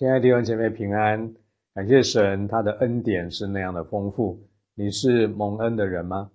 亲爱的弟兄姐妹平安，感谢神，他的恩典是那样的丰富。你是蒙恩的人吗？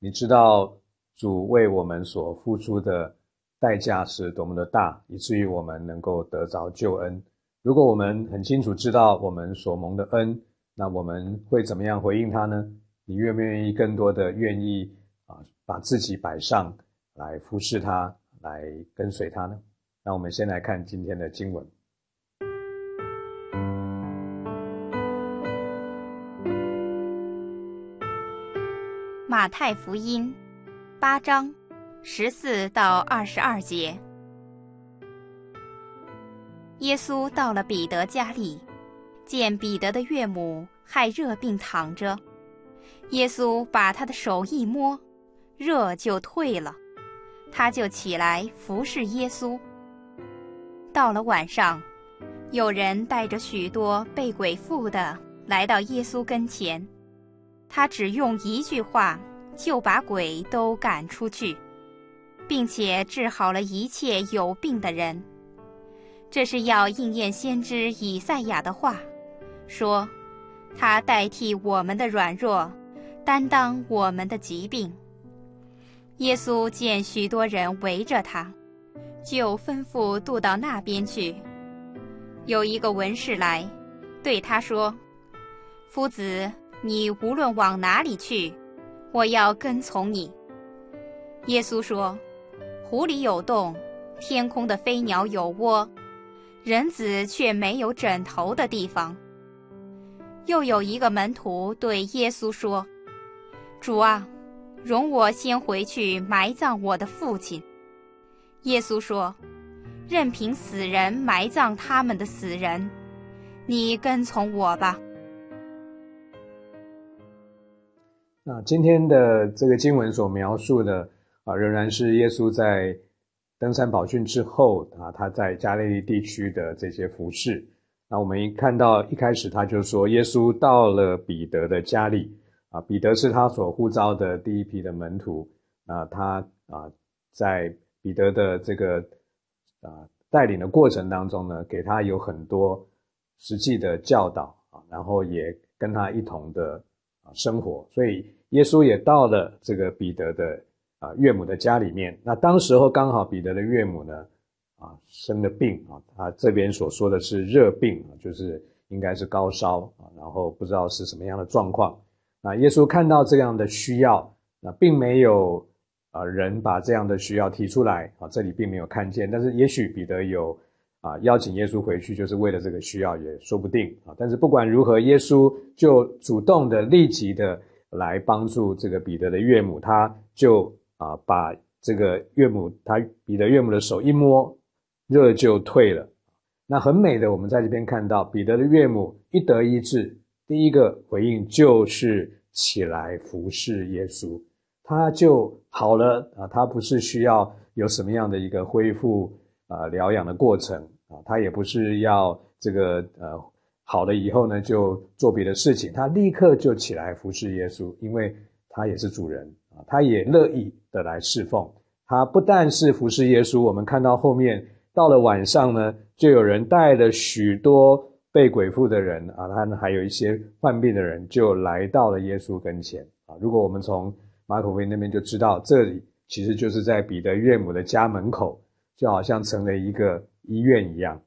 你知道主为我们所付出的代价是多么的大，以至于我们能够得着救恩。如果我们很清楚知道我们所蒙的恩，那我们会怎么样回应他呢？你愿不愿意更多的愿意啊，把自己摆上来服侍他，来跟随他呢？那我们先来看今天的经文。马太福音八章十四到二十二节，耶稣到了彼得家里，见彼得的岳母害热病躺着，耶稣把他的手一摸，热就退了，他就起来服侍耶稣。到了晚上，有人带着许多被鬼附的来到耶稣跟前。他只用一句话就把鬼都赶出去，并且治好了一切有病的人。这是要应验先知以赛亚的话，说：“他代替我们的软弱，担当我们的疾病。”耶稣见许多人围着他，就吩咐渡到那边去。有一个文士来，对他说：“夫子。”你无论往哪里去，我要跟从你。耶稣说：“湖里有洞，天空的飞鸟有窝，人子却没有枕头的地方。”又有一个门徒对耶稣说：“主啊，容我先回去埋葬我的父亲。”耶稣说：“任凭死人埋葬他们的死人，你跟从我吧。”那今天的这个经文所描述的啊，仍然是耶稣在登山宝训之后啊，他在加利利地区的这些服饰。那我们一看到一开始他就说，耶稣到了彼得的家里啊，彼得是他所呼召的第一批的门徒啊，他啊在彼得的这个啊带领的过程当中呢，给他有很多实际的教导啊，然后也跟他一同的。啊，生活，所以耶稣也到了这个彼得的啊岳母的家里面。那当时候刚好彼得的岳母呢，啊生了病啊，他这边所说的是热病啊，就是应该是高烧啊，然后不知道是什么样的状况。那耶稣看到这样的需要，那并没有啊人把这样的需要提出来啊，这里并没有看见，但是也许彼得有。啊，邀请耶稣回去就是为了这个需要，也说不定啊。但是不管如何，耶稣就主动的、立即的来帮助这个彼得的岳母，他就啊把这个岳母他彼得岳母的手一摸，热就退了。那很美的，我们在这边看到彼得的岳母一得医治，第一个回应就是起来服侍耶稣，他就好了啊。他不是需要有什么样的一个恢复啊疗养的过程。啊，他也不是要这个呃好了以后呢就做别的事情，他立刻就起来服侍耶稣，因为他也是主人啊，他也乐意的来侍奉。他不但是服侍耶稣，我们看到后面到了晚上呢，就有人带了许多被鬼附的人啊，他还有一些患病的人就来到了耶稣跟前啊。如果我们从马可福音那边就知道，这里其实就是在彼得岳母的家门口，就好像成了一个。医院一样，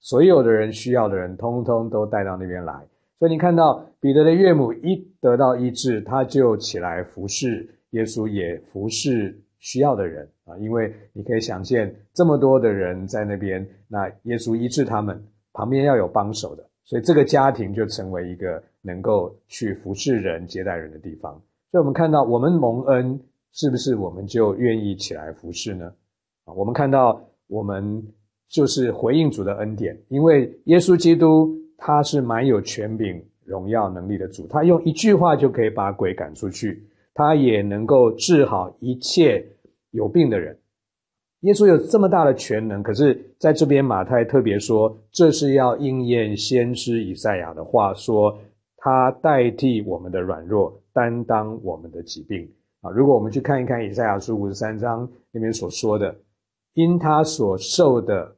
所有的人需要的人，通通都带到那边来。所以你看到彼得的岳母一得到医治，他就起来服侍耶稣，也服侍需要的人啊。因为你可以想见，这么多的人在那边，那耶稣医治他们，旁边要有帮手的，所以这个家庭就成为一个能够去服侍人、接待人的地方。所以我们看到，我们蒙恩，是不是我们就愿意起来服侍呢？啊，我们看到我们。就是回应主的恩典，因为耶稣基督他是蛮有权柄、荣耀能力的主，他用一句话就可以把鬼赶出去，他也能够治好一切有病的人。耶稣有这么大的全能，可是在这边马太特别说，这是要应验先知以赛亚的话，说他代替我们的软弱，担当我们的疾病啊。如果我们去看一看以赛亚书五十三章那边所说的。因他所受的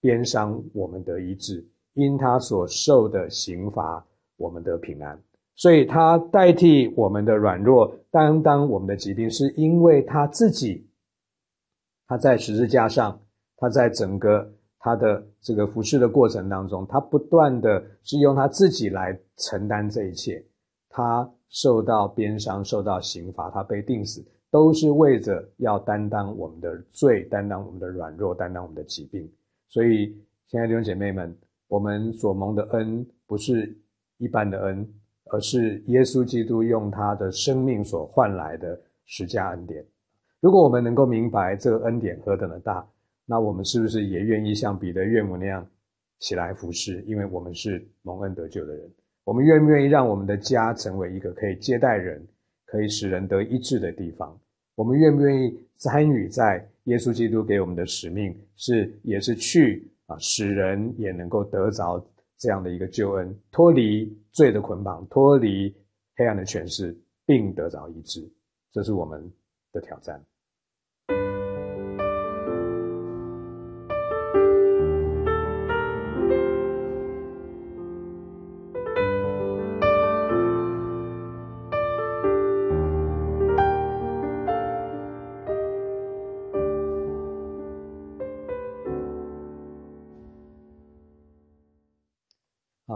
鞭伤，我们得医治；因他所受的刑罚，我们得平安。所以他代替我们的软弱，担当我们的疾病，是因为他自己，他在十字架上，他在整个他的这个服侍的过程当中，他不断的是用他自己来承担这一切。他受到鞭伤，受到刑罚，他被钉死，都是为着要担当我们的罪，担当我们的软弱，担当我们的疾病。所以，亲爱的弟兄姐妹们，我们所蒙的恩不是一般的恩。而是耶稣基督用他的生命所换来的十加恩典。如果我们能够明白这个恩典何等的大，那我们是不是也愿意像彼得岳母那样起来服侍？因为我们是蒙恩得救的人。我们愿不愿意让我们的家成为一个可以接待人、可以使人得医治的地方？我们愿不愿意参与在耶稣基督给我们的使命，是也是去啊，使人也能够得着。这样的一个救恩，脱离罪的捆绑，脱离黑暗的权势，并得着医治，这是我们的挑战。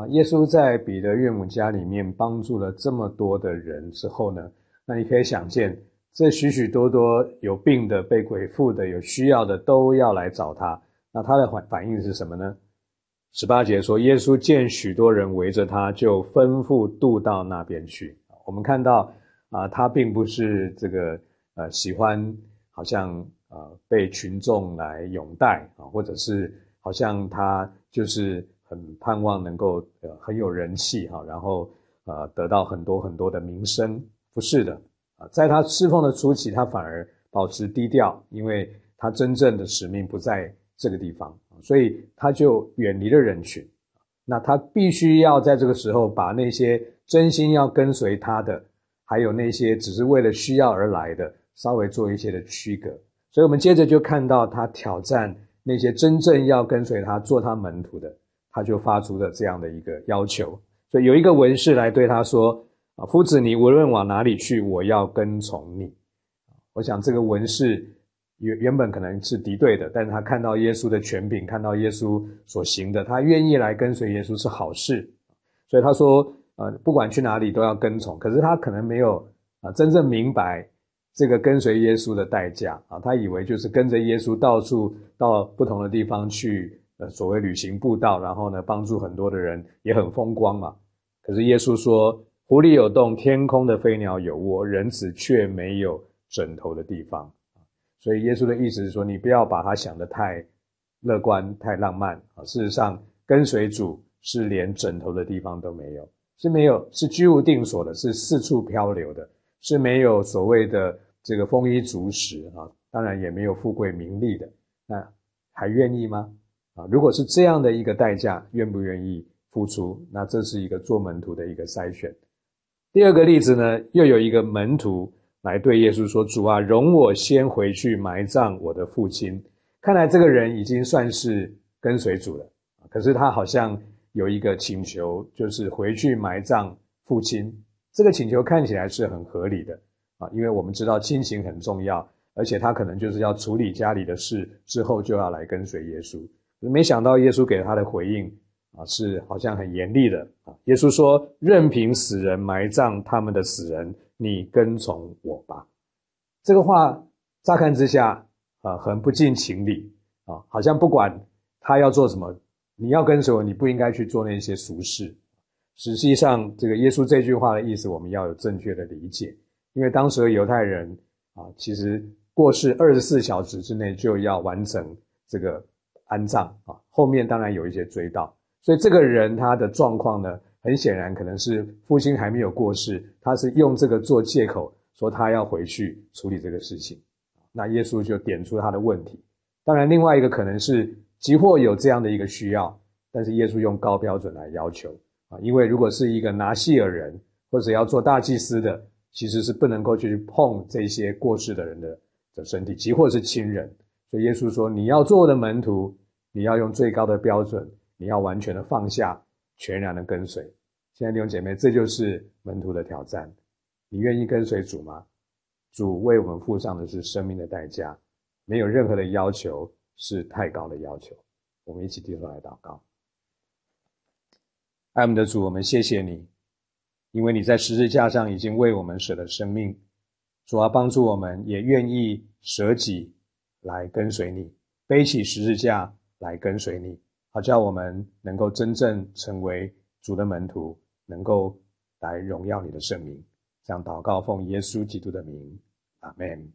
耶稣在彼得岳母家里面帮助了这么多的人之后呢，那你可以想见，这许许多多有病的、被鬼附的、有需要的都要来找他。那他的反反应是什么呢？十八节说，耶稣见许多人围着他，就吩咐渡到那边去。我们看到啊，他并不是这个呃喜欢好像呃被群众来拥戴啊，或者是好像他就是。很盼望能够呃很有人气哈，然后呃得到很多很多的名声，不是的啊，在他侍奉的初期，他反而保持低调，因为他真正的使命不在这个地方，所以他就远离了人群。那他必须要在这个时候把那些真心要跟随他的，还有那些只是为了需要而来的，稍微做一些的区隔。所以我们接着就看到他挑战那些真正要跟随他做他门徒的。他就发出了这样的一个要求，所以有一个文士来对他说：“啊，夫子，你无论往哪里去，我要跟从你。”我想这个文士原原本可能是敌对的，但是他看到耶稣的权柄，看到耶稣所行的，他愿意来跟随耶稣是好事，所以他说：“呃，不管去哪里都要跟从。”可是他可能没有啊真正明白这个跟随耶稣的代价啊，他以为就是跟着耶稣到处到不同的地方去。呃，所谓旅行步道，然后呢，帮助很多的人，也很风光嘛。可是耶稣说：“湖里有洞，天空的飞鸟有窝，人子却没有枕头的地方。”所以耶稣的意思是说，你不要把他想得太乐观、太浪漫啊。事实上，跟随主是连枕头的地方都没有，是没有，是居无定所的，是四处漂流的，是没有所谓的这个丰衣足食啊。当然也没有富贵名利的，那还愿意吗？啊，如果是这样的一个代价，愿不愿意付出？那这是一个做门徒的一个筛选。第二个例子呢，又有一个门徒来对耶稣说：“主啊，容我先回去埋葬我的父亲。”看来这个人已经算是跟随主了，可是他好像有一个请求，就是回去埋葬父亲。这个请求看起来是很合理的啊，因为我们知道亲情很重要，而且他可能就是要处理家里的事之后，就要来跟随耶稣。没想到耶稣给他的回应啊，是好像很严厉的啊。耶稣说：“任凭死人埋葬他们的死人，你跟从我吧。”这个话乍看之下啊，很不近情理啊，好像不管他要做什么，你要跟随我，你不应该去做那些俗事。实际上，这个耶稣这句话的意思，我们要有正确的理解，因为当时的犹太人啊，其实过世二十四小时之内就要完成这个。安葬啊，后面当然有一些追悼，所以这个人他的状况呢，很显然可能是父亲还没有过世，他是用这个做借口，说他要回去处理这个事情。那耶稣就点出他的问题。当然，另外一个可能是急迫有这样的一个需要，但是耶稣用高标准来要求啊，因为如果是一个拿细尔人或者要做大祭司的，其实是不能够去碰这些过世的人的的身体，即或是亲人。所以耶稣说：“你要做我的门徒，你要用最高的标准，你要完全的放下，全然的跟随。亲爱的弟兄姐妹，这就是门徒的挑战。你愿意跟随主吗？主为我们付上的是生命的代价，没有任何的要求是太高的要求。我们一起低头来祷告。爱我们的主，我们谢谢你，因为你在十字架上已经为我们舍了生命。主啊，帮助我们，也愿意舍己来跟随你，背起十字架来跟随你，好叫我们能够真正成为主的门徒，能够来荣耀你的圣名。这样祷告，奉耶稣基督的名，阿门。